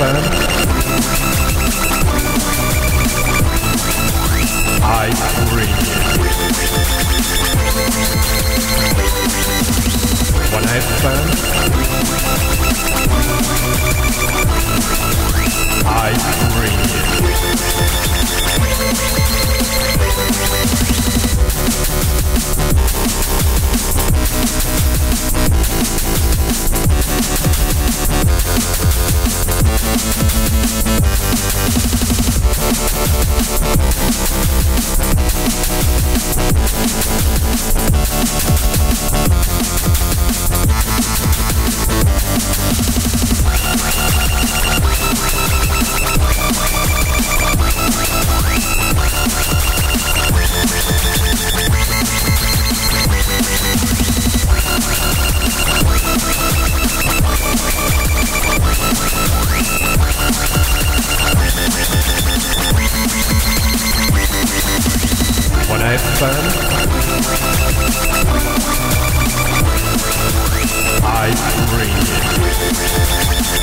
Wanna Fun? I bring it.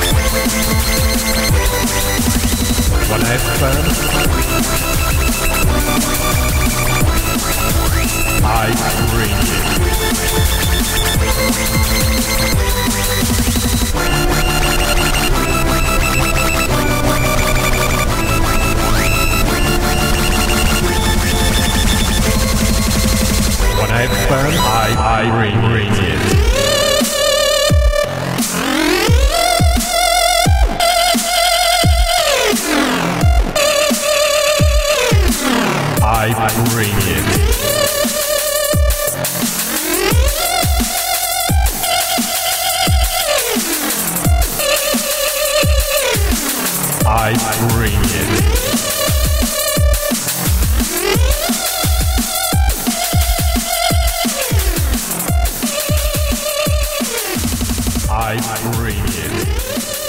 I've I, I ring, ring it. I bring it. I bring it. Reunion.